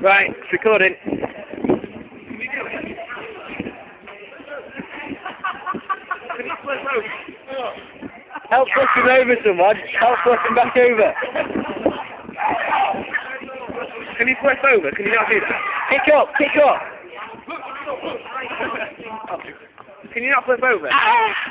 Right, it's recording. Help push him over, someone. Help push him back over. Can you flip over? Can you not do that? Kick up, kick up. Can you not flip over?